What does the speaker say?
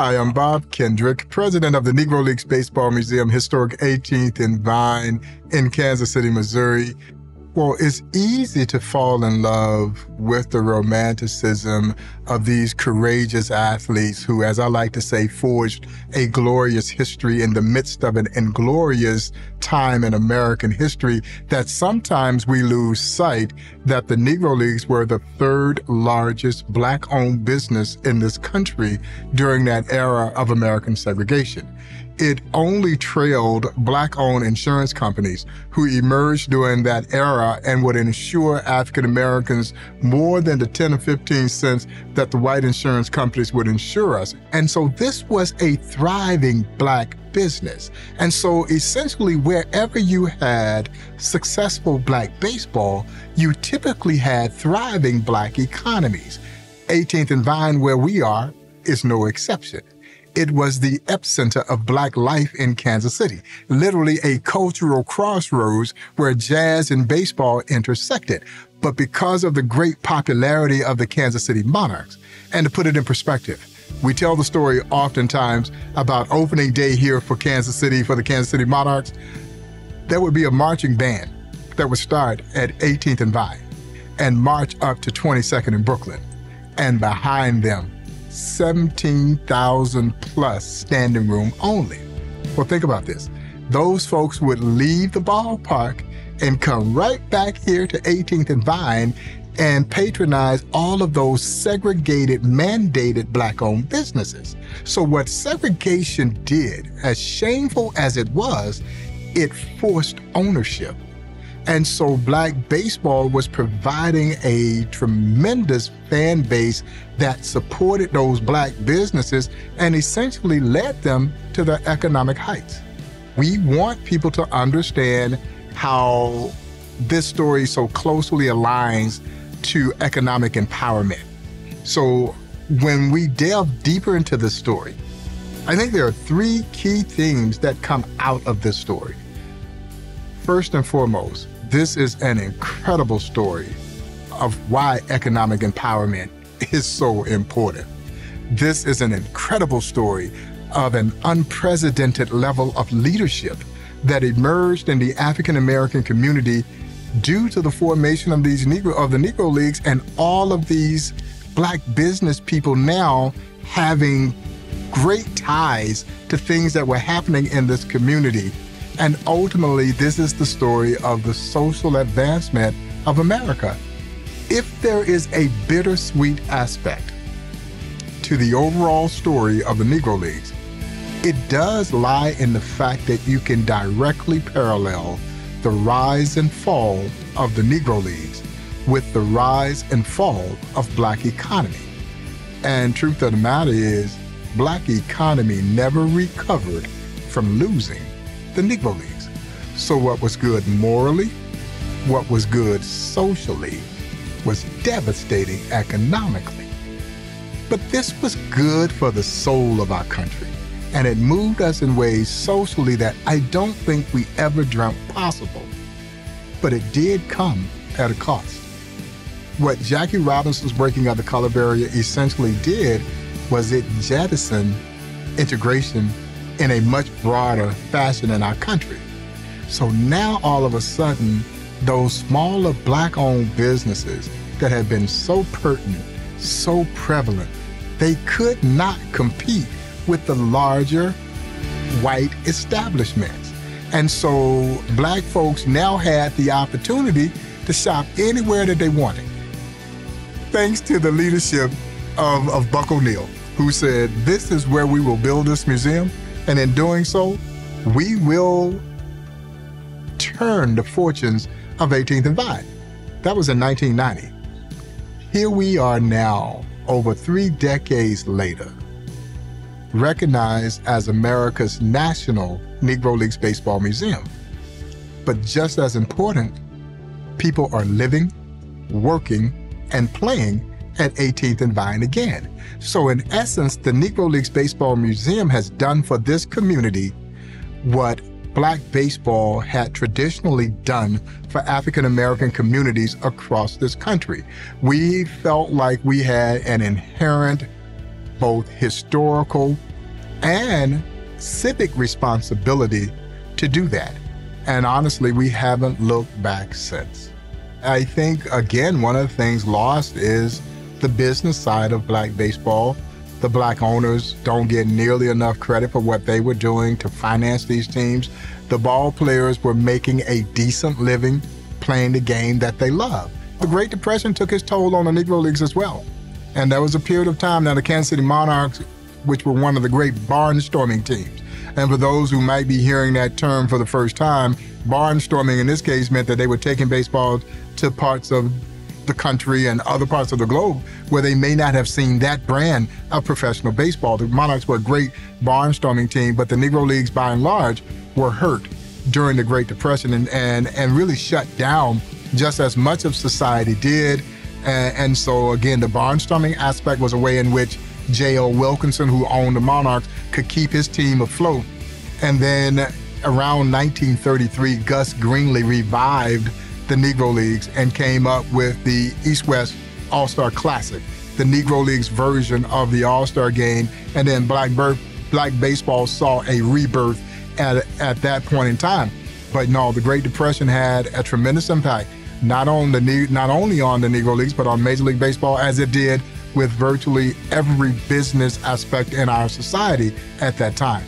Hi, I'm Bob Kendrick, president of the Negro Leagues Baseball Museum, historic 18th and Vine in Kansas City, Missouri. Well, it's easy to fall in love with the romanticism of these courageous athletes who, as I like to say, forged a glorious history in the midst of an inglorious time in American history that sometimes we lose sight that the Negro Leagues were the third largest black owned business in this country during that era of American segregation it only trailed black owned insurance companies who emerged during that era and would insure African Americans more than the 10 or 15 cents that the white insurance companies would insure us. And so this was a thriving black business. And so essentially, wherever you had successful black baseball, you typically had thriving black economies. 18th and Vine, where we are, is no exception. It was the epicenter of Black life in Kansas City, literally a cultural crossroads where jazz and baseball intersected. But because of the great popularity of the Kansas City Monarchs, and to put it in perspective, we tell the story oftentimes about opening day here for Kansas City, for the Kansas City Monarchs. There would be a marching band that would start at 18th and Vine and march up to 22nd and Brooklyn. And behind them 17,000 plus standing room only. Well, think about this. Those folks would leave the ballpark and come right back here to 18th and Vine and patronize all of those segregated, mandated black owned businesses. So, what segregation did, as shameful as it was, it forced ownership. And so black baseball was providing a tremendous fan base that supported those black businesses and essentially led them to their economic heights. We want people to understand how this story so closely aligns to economic empowerment. So when we delve deeper into this story, I think there are three key themes that come out of this story. First and foremost, this is an incredible story of why economic empowerment is so important. This is an incredible story of an unprecedented level of leadership that emerged in the African American community due to the formation of these Negro of the Negro Leagues and all of these black business people now having great ties to things that were happening in this community and ultimately, this is the story of the social advancement of America. If there is a bittersweet aspect to the overall story of the Negro Leagues, it does lie in the fact that you can directly parallel the rise and fall of the Negro Leagues with the rise and fall of black economy. And truth of the matter is, black economy never recovered from losing the Negro Leagues. So, what was good morally, what was good socially, was devastating economically. But this was good for the soul of our country, and it moved us in ways socially that I don't think we ever dreamt possible. But it did come at a cost. What Jackie Robinson's breaking of the color barrier essentially did was it jettisoned integration in a much broader fashion in our country. So now all of a sudden, those smaller black owned businesses that had been so pertinent, so prevalent, they could not compete with the larger white establishments. And so black folks now had the opportunity to shop anywhere that they wanted. Thanks to the leadership of, of Buck O'Neil, who said, This is where we will build this museum. And in doing so, we will turn the fortunes of 18th and Vine. That was in 1990. Here we are now, over three decades later, recognized as America's national Negro Leagues Baseball Museum. But just as important, people are living, working, and playing at 18th and Vine again. So, in essence, the Negro Leagues Baseball Museum has done for this community what black baseball had traditionally done for African American communities across this country. We felt like we had an inherent, both historical and civic responsibility to do that. And honestly, we haven't looked back since. I think, again, one of the things lost is the business side of black baseball. The black owners don't get nearly enough credit for what they were doing to finance these teams. The ball players were making a decent living playing the game that they love. The Great Depression took its toll on the Negro Leagues as well. And there was a period of time now the Kansas City Monarchs, which were one of the great barnstorming teams. And for those who might be hearing that term for the first time, barnstorming in this case meant that they were taking baseball to parts of the country and other parts of the globe where they may not have seen that brand of professional baseball. The Monarchs were a great barnstorming team, but the Negro Leagues by and large were hurt during the Great Depression and, and, and really shut down just as much of society did. And, and so again, the barnstorming aspect was a way in which J.O. Wilkinson, who owned the Monarchs, could keep his team afloat. And then around 1933, Gus Greenlee revived the Negro Leagues and came up with the East West All Star Classic, the Negro Leagues version of the All Star game. And then Black, Black baseball saw a rebirth at, at that point in time. But no, the Great Depression had a tremendous impact, not on the not only on the Negro Leagues, but on Major League Baseball, as it did with virtually every business aspect in our society at that time.